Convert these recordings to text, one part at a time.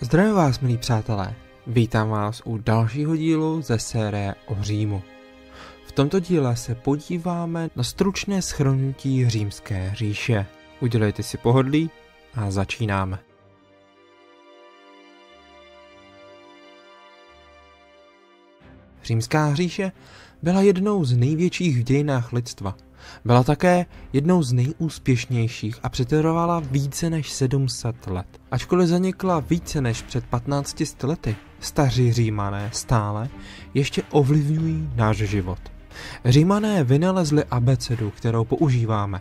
Zdravím vás, milí přátelé. Vítám vás u dalšího dílu ze série o Římu. V tomto díle se podíváme na stručné schrnutí římské říše. Udělejte si pohodlí a začínáme. Římská říše byla jednou z největších v dějinách lidstva. Byla také jednou z nejúspěšnějších a přetrvala více než 700 let. Ačkoliv zanikla více než před 15 lety, staří římané stále ještě ovlivňují náš život. Římané vynalezli abecedu, kterou používáme.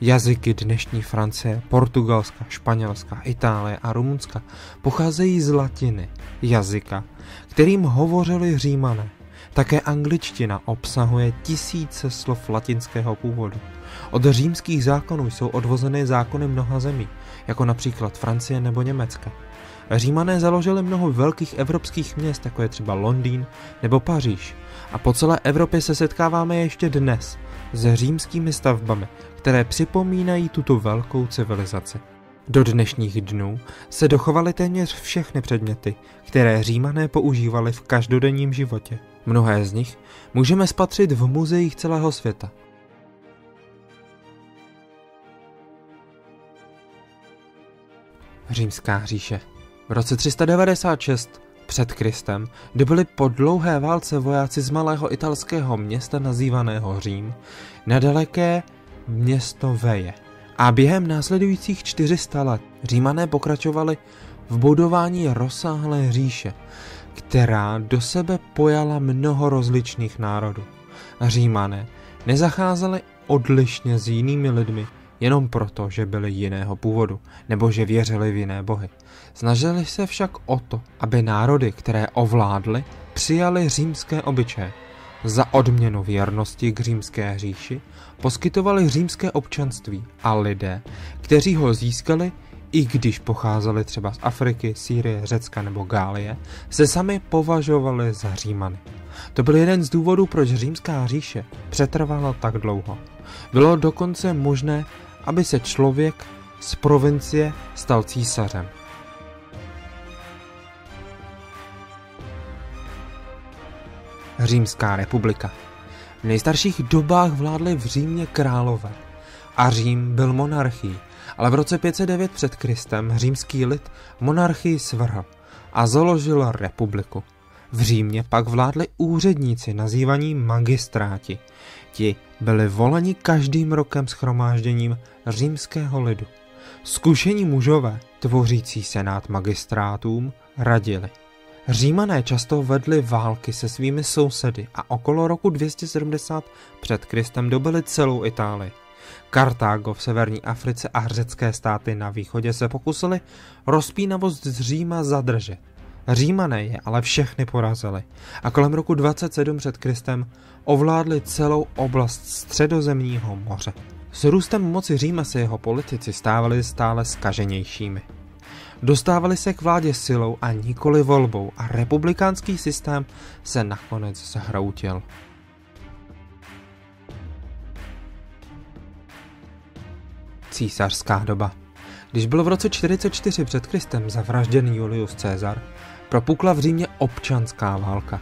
Jazyky dnešní Francie, Portugalska, Španělska, Itálie a Rumunska pocházejí z latiny, jazyka, kterým hovořili římané. Také angličtina obsahuje tisíce slov latinského původu. Od římských zákonů jsou odvozeny zákony mnoha zemí, jako například Francie nebo Německa. Římané založili mnoho velkých evropských měst, jako je třeba Londýn nebo Paříž. A po celé Evropě se setkáváme ještě dnes s římskými stavbami, které připomínají tuto velkou civilizaci. Do dnešních dnů se dochovaly téměř všechny předměty, které římané používali v každodenním životě. Mnohé z nich můžeme spatřit v muzeích celého světa. Římská říše V roce 396 před Kristem dobyli po dlouhé válce vojáci z malého italského města nazývaného Řím nedaleké město Veje. A během následujících 400 let Římané pokračovali v budování rozsáhlé říše, která do sebe pojala mnoho rozličných národů. Římané nezacházeli odlišně s jinými lidmi jenom proto, že byli jiného původu nebo že věřili v jiné bohy. Snažili se však o to, aby národy, které ovládly, přijali římské obyčeje. Za odměnu věrnosti k římské říši poskytovali římské občanství a lidé, kteří ho získali, i když pocházeli třeba z Afriky, Sýrie, Řecka nebo Gálie, se sami považovali za Římany. To byl jeden z důvodů, proč římská říše přetrvala tak dlouho. Bylo dokonce možné, aby se člověk z provincie stal císařem. Římská republika. V nejstarších dobách vládly v Římě králové a Řím byl monarchií, ale v roce 509 před Kristem římský lid monarchii svrhl a založil republiku. V Římě pak vládli úředníci nazývaní magistráti. Ti byli voleni každým rokem schromážděním římského lidu. Zkušení mužové, tvořící senát magistrátům, radili. Římané často vedli války se svými sousedy a okolo roku 270 před Kristem dobili celou Itálii. Kartágo v severní Africe a řecké státy na východě se pokusili rozpínavost z Říma zadržet. Římané je ale všechny porazili a kolem roku 27 před Kristem ovládli celou oblast středozemního moře. S růstem moci Říma se jeho politici stávali stále skaženějšími. Dostávali se k vládě silou a nikoli volbou a republikánský systém se nakonec zhroutil. Císařská doba Když byl v roce 44 před Kristem zavražděn Julius Caesar, propukla v Římě občanská válka.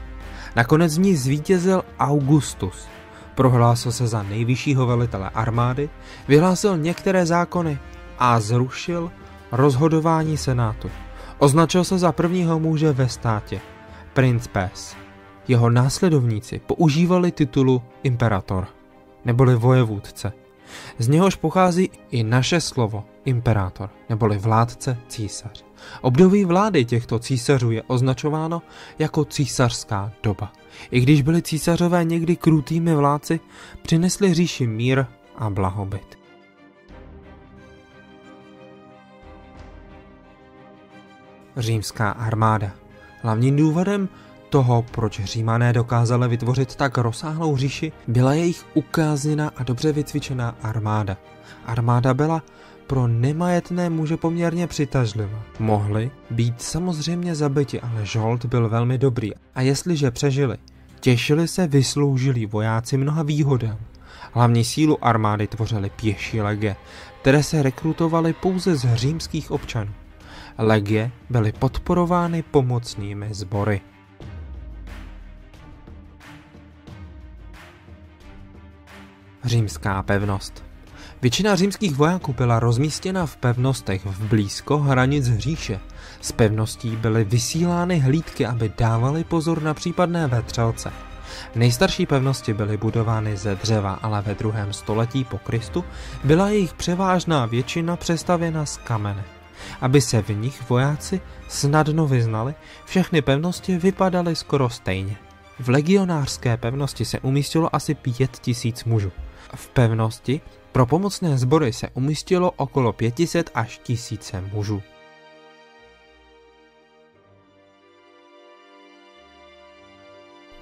Nakonec z ní zvítězil Augustus. Prohlásil se za nejvyššího velitele armády, vyhlásil některé zákony a zrušil rozhodování senátu. Označil se za prvního muže ve státě, princ pes. Jeho následovníci používali titulu imperator, neboli vojevůdce. Z něhož pochází i naše slovo imperátor, neboli vládce císař. Období vlády těchto císařů je označováno jako císařská doba. I když byli císařové někdy krutými vládci, přinesli říši mír a blahobyt. Římská armáda. Hlavním důvodem toho, proč římané dokázali vytvořit tak rozsáhlou říši, byla jejich ukázněná a dobře vycvičená armáda. Armáda byla pro nemajetné muže poměrně přitažlivá. Mohli být samozřejmě zabiti, ale žolt byl velmi dobrý a jestliže přežili, těšili se vysloužilí vojáci mnoha výhodám. Hlavní sílu armády tvořily pěší legie, které se rekrutovaly pouze z římských občanů. Legie byly podporovány pomocnými sbory. Římská pevnost Většina římských vojáků byla rozmístěna v pevnostech v blízko hranic říše. Z pevností byly vysílány hlídky, aby dávali pozor na případné vetřelce. Nejstarší pevnosti byly budovány ze dřeva, ale ve druhém století po Kristu byla jejich převážná většina přestavěna z kamene. Aby se v nich vojáci snadno vyznali, všechny pevnosti vypadaly skoro stejně. V legionářské pevnosti se umístilo asi pět tisíc mužů. V pevnosti pro pomocné sbory se umístilo okolo 500 až 1000 mužů.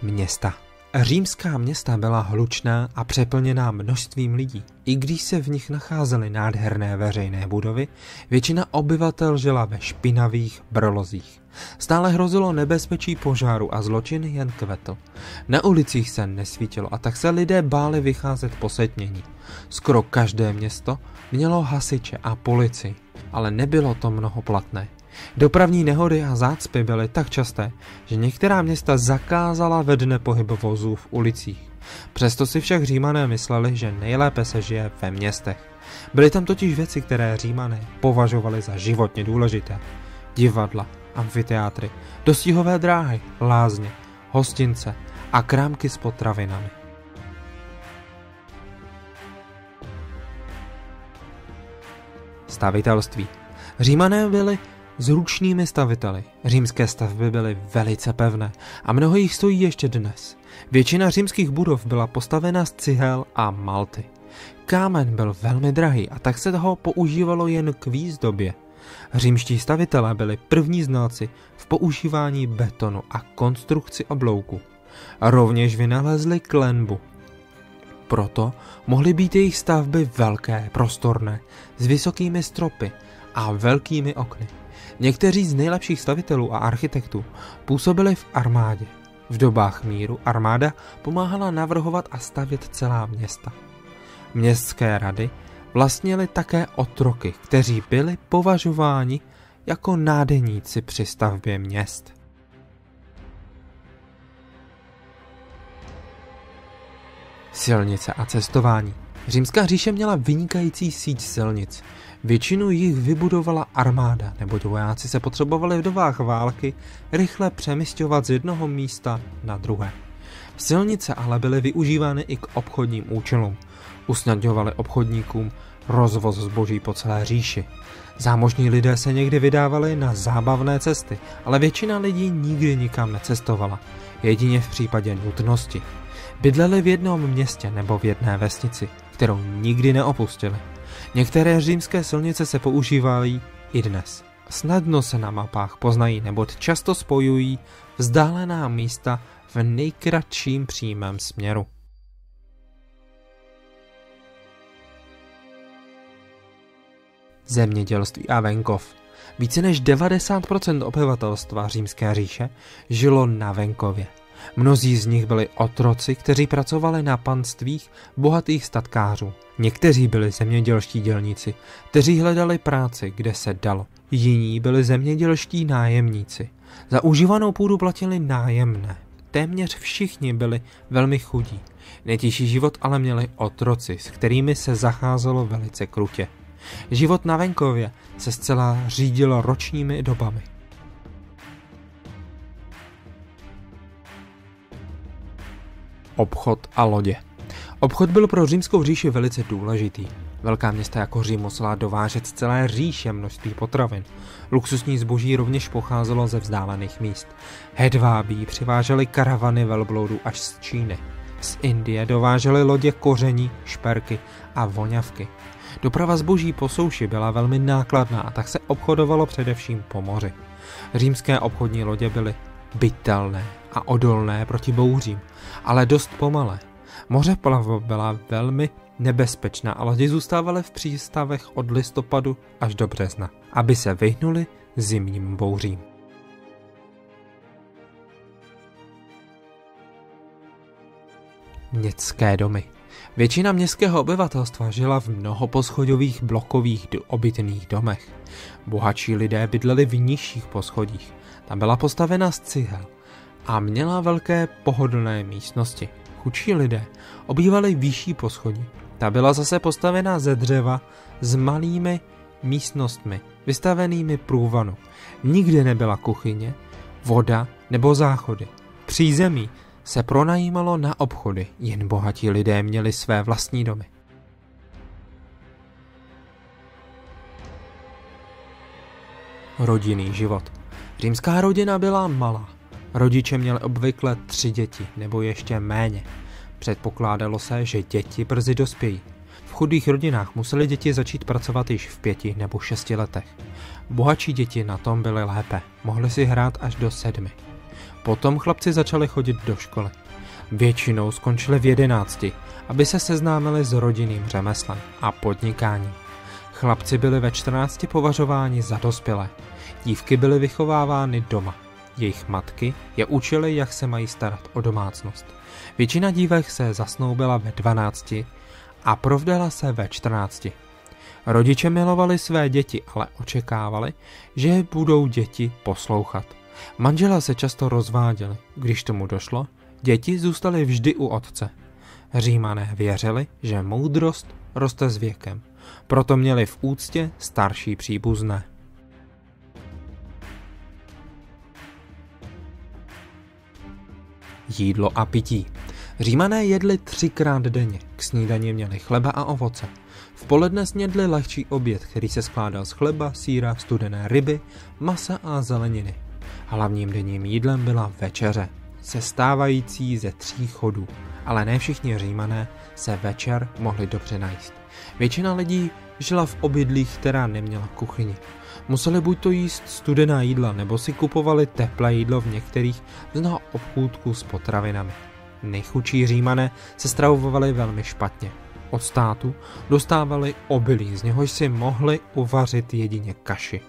Města Římská města byla hlučná a přeplněná množstvím lidí. I když se v nich nacházely nádherné veřejné budovy, většina obyvatel žila ve špinavých brolozích. Stále hrozilo nebezpečí požáru a zločin jen kvetl. Na ulicích se nesvítilo a tak se lidé báli vycházet po setnění. Skoro každé město mělo hasiče a policii, ale nebylo to mnoho platné. Dopravní nehody a zácpy byly tak časté, že některá města zakázala ve dne pohyb vozů v ulicích. Přesto si však římané mysleli, že nejlépe se žije ve městech. Byly tam totiž věci, které římané považovali za životně důležité. Divadla, amfiteátry, dostihové dráhy, lázně, hostince a krámky s potravinami. Stavitelství. Římané byli zručnými staviteli. Římské stavby byly velice pevné a mnoho jich stojí ještě dnes. Většina římských budov byla postavena z cihel a malty. Kámen byl velmi drahý a tak se toho používalo jen k výzdobě. Římští stavitelé byli první znalci v používání betonu a konstrukci oblouku. Rovněž vynalezli klenbu. Proto mohly být jejich stavby velké, prostorné, s vysokými stropy a velkými okny. Někteří z nejlepších stavitelů a architektů působili v armádě. V dobách míru armáda pomáhala navrhovat a stavět celá města. Městské rady vlastnili také otroky, kteří byli považováni jako nádeníci při stavbě měst. Silnice a cestování. Římská říše měla vynikající síť silnic. Většinu jich vybudovala armáda, neboť vojáci se potřebovali v dobách války rychle přemysťovat z jednoho místa na druhé. Silnice ale byly využívány i k obchodním účelům. Usnadňovaly obchodníkům rozvoz zboží po celé říši. Zámožní lidé se někdy vydávali na zábavné cesty, ale většina lidí nikdy nikam necestovala, jedině v případě nutnosti. Bydleli v jednom městě nebo v jedné vesnici, kterou nikdy neopustili. Některé římské silnice se používají i dnes. Snadno se na mapách poznají, neboť často spojují vzdálená místa v nejkratším přímém směru. Zemědělství a venkov. Více než 90% obyvatelstva Římské říše žilo na venkově. Mnozí z nich byli otroci, kteří pracovali na panstvích bohatých statkářů. Někteří byli zemědělští dělníci, kteří hledali práci, kde se dalo. Jiní byli zemědělští nájemníci. Za užívanou půdu platili nájemné. Téměř všichni byli velmi chudí. Nejtěžší život ale měli otroci, s kterými se zacházelo velice krutě. Život na venkově se zcela řídil ročními dobami. Obchod a lodě. Obchod byl pro římskou říši velice důležitý. Velká města jako Řím musela dovážet z celé říše množství potravin. Luxusní zboží rovněž pocházelo ze vzdálených míst. Hedvábí přivážely karavany velbloudů až z Číny. Z Indie dovážely lodě koření, šperky a voňavky. Doprava zboží po souši byla velmi nákladná a tak se obchodovalo především po moři. Římské obchodní lodě byly bytelné a odolné proti bouřím, ale dost pomalé. Moře plavo byla velmi nebezpečná a lodi zůstávaly v přístavech od listopadu až do března, aby se vyhnuli zimním bouřím. Městské domy Většina městského obyvatelstva žila v mnohoposchodových blokových obytných domech. Bohatší lidé bydleli v nižších poschodích. Tam byla postavena z cihel a měla velké pohodlné místnosti. Chudší lidé obývali vyšší poschodí. Ta byla zase postavena ze dřeva s malými místnostmi, vystavenými průvanu. Nikde nebyla kuchyně, voda nebo záchody. Přízemí se pronajímalo na obchody, jen bohatí lidé měli své vlastní domy. Rodinný život. Římská rodina byla malá. Rodiče měli obvykle tři děti, nebo ještě méně. Předpokládalo se, že děti brzy dospějí. V chudých rodinách museli děti začít pracovat již v pěti nebo šesti letech. Bohatší děti na tom byly lépe, mohli si hrát až do sedmi. Potom chlapci začali chodit do školy. Většinou skončili v jedenácti, aby se seznámili s rodinným řemeslem a podnikáním. Chlapci byli ve 14 považováni za dospělé. Dívky byly vychovávány doma. Jejich matky je učily, jak se mají starat o domácnost. Většina dívek se zasnoubila ve 12 a provdala se ve 14. Rodiče milovali své děti, ale očekávali, že budou děti poslouchat. Manžela se často rozváděli. Když tomu došlo, děti zůstaly vždy u otce. Římané věřili, že moudrost roste s věkem. Proto měli v úctě starší příbuzné. Jídlo a pití. Římané jedli třikrát denně. K snídani měli chleba a ovoce. V poledne snědli lehčí oběd, který se skládal z chleba, síra, studené ryby, masa a zeleniny. Hlavním denním jídlem byla večeře, sestávající ze tří chodů, ale ne všichni římané se večer mohli dobře najíst. Většina lidí žila v obydlích, která neměla kuchyni. Museli buď to jíst studená jídla, nebo si kupovali teplé jídlo v některých z obchůdků s potravinami. Nejchudší římané se stravovali velmi špatně. Od státu dostávali obilí, z něhož si mohli uvařit jedině kaši.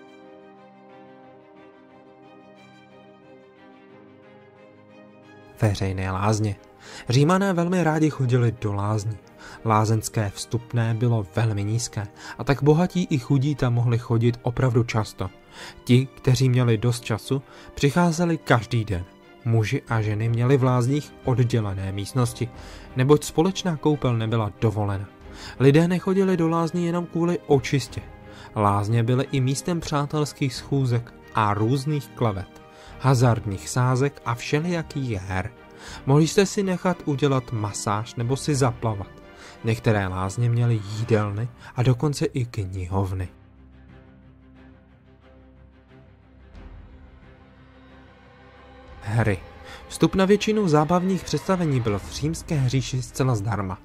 Veřejné lázně. Římané velmi rádi chodili do lázní. Lázenské vstupné bylo velmi nízké a tak bohatí i chudí tam mohli chodit opravdu často. Ti, kteří měli dost času, přicházeli každý den. Muži a ženy měli v lázních oddělené místnosti, neboť společná koupel nebyla dovolena. Lidé nechodili do lázní jenom kvůli očistě. Lázně byly i místem přátelských schůzek a různých klavet, hazardních sázek a všelijakých her. Mohli jste si nechat udělat masáž nebo si zaplavat. Některé lázně měly jídelny a dokonce i knihovny. Hry. Vstup na většinu zábavních představení byl v římské říši zcela zdarma.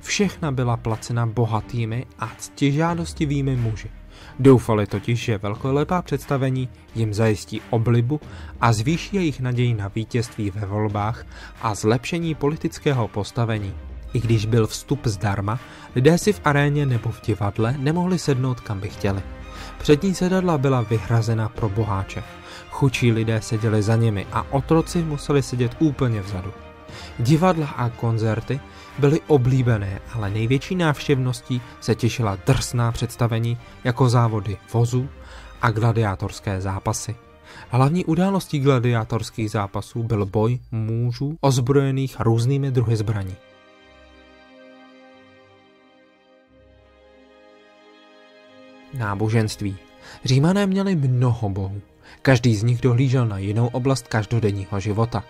Všechna byla placena bohatými a ctižádostivými muži. Doufali totiž, že velkolepá představení jim zajistí oblibu a zvýší jejich naději na vítězství ve volbách a zlepšení politického postavení. I když byl vstup zdarma, lidé si v aréně nebo v divadle nemohli sednout kam by chtěli. Přední sedadla byla vyhrazena pro boháče. Chučí lidé seděli za nimi a otroci museli sedět úplně vzadu. Divadla a koncerty byly oblíbené, ale největší návštěvností se těšila drsná představení jako závody vozů a gladiátorské zápasy. Hlavní událostí gladiátorských zápasů byl boj mužů ozbrojených různými druhy zbraní. Náboženství. Římané měli mnoho bohů. Každý z nich dohlížel na jinou oblast každodenního života.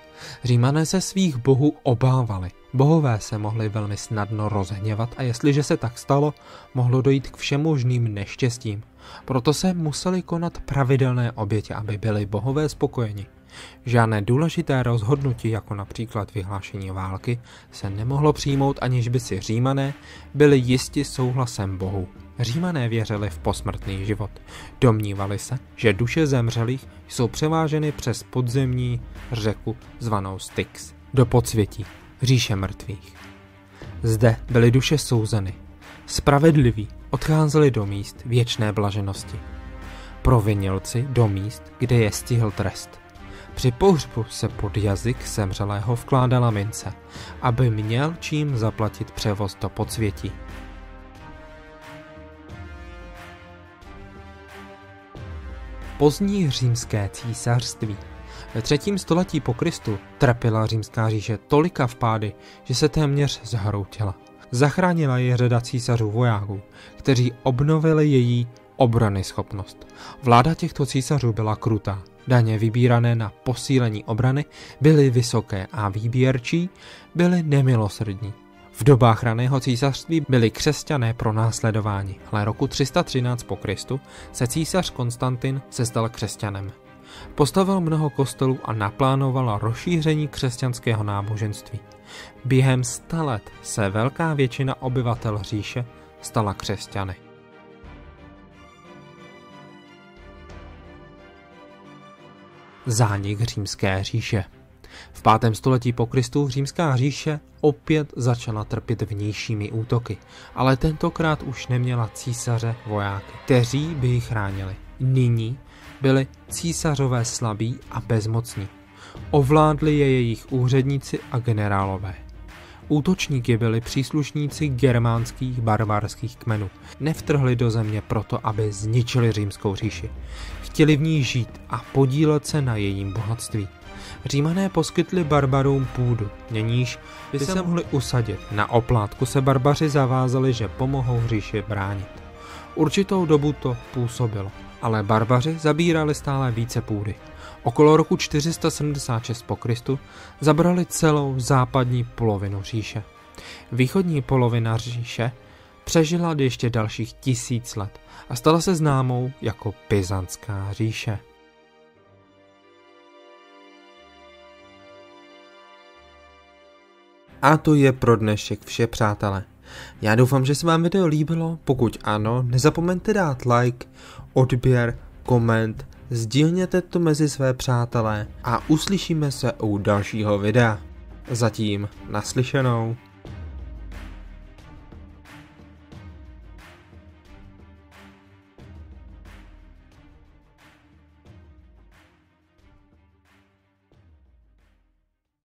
Římané se svých bohů obávali. Bohové se mohli velmi snadno rozhněvat a jestliže se tak stalo, mohlo dojít k všemožným neštěstím. Proto se museli konat pravidelné oběti, aby byli bohové spokojeni. Žádné důležité rozhodnutí, jako například vyhlášení války, se nemohlo přijmout, aniž by si římané byli jisti souhlasem bohu. Římané věřili v posmrtný život. Domnívali se, že duše zemřelých jsou převáženy přes podzemní řeku zvanou Styx do podsvětí, říše mrtvých. Zde byly duše souzeny. Spravedliví odcházeli do míst věčné blaženosti. Provinilci do míst, kde je stihl trest. Při pohřbu se pod jazyk semřelého vkládala mince, aby měl čím zaplatit převoz do podsvětí. Pozdní římské císařství ve třetím století po Kristu trpěla římská říše tolika vpády, že se téměř zhroutila. Zachránila je řada císařů vojáků, kteří obnovili její obrany schopnost. Vláda těchto císařů byla krutá. Daně vybírané na posílení obrany byly vysoké a výběrčí byly nemilosrdní. V dobách raného císařství byli křesťané pro následování, ale roku 313 po Kristu se císař Konstantin se stal křesťanem. Postavil mnoho kostelů a naplánoval rozšíření křesťanského náboženství. Během sta let se velká většina obyvatel říše stala křesťany. Zánik římské říše v pátém století po Kristu římská říše opět začala trpět vnějšími útoky, ale tentokrát už neměla císaře vojáky, kteří by ji chránili. Nyní byli císařové slabí a bezmocní. Ovládli je jejich úředníci a generálové. Útočníky byli příslušníci germánských barbarských kmenů. Nevtrhli do země proto, aby zničili římskou říši. Chtěli v ní žít a podílet se na jejím bohatství. Římané poskytli barbarům půdu, něníž by se mohli usadit. Na oplátku se barbaři zavázali, že pomohou říši bránit. Určitou dobu to působilo, ale barbaři zabírali stále více půdy. Okolo roku 476 po Kristu zabrali celou západní polovinu říše. Východní polovina říše přežila ještě dalších tisíc let a stala se známou jako Byzantská říše. A to je pro dnešek vše, přátelé. Já doufám, že se vám video líbilo, pokud ano, nezapomeňte dát like, odběr, koment, sdílněte to mezi své přátelé a uslyšíme se u dalšího videa. Zatím naslyšenou.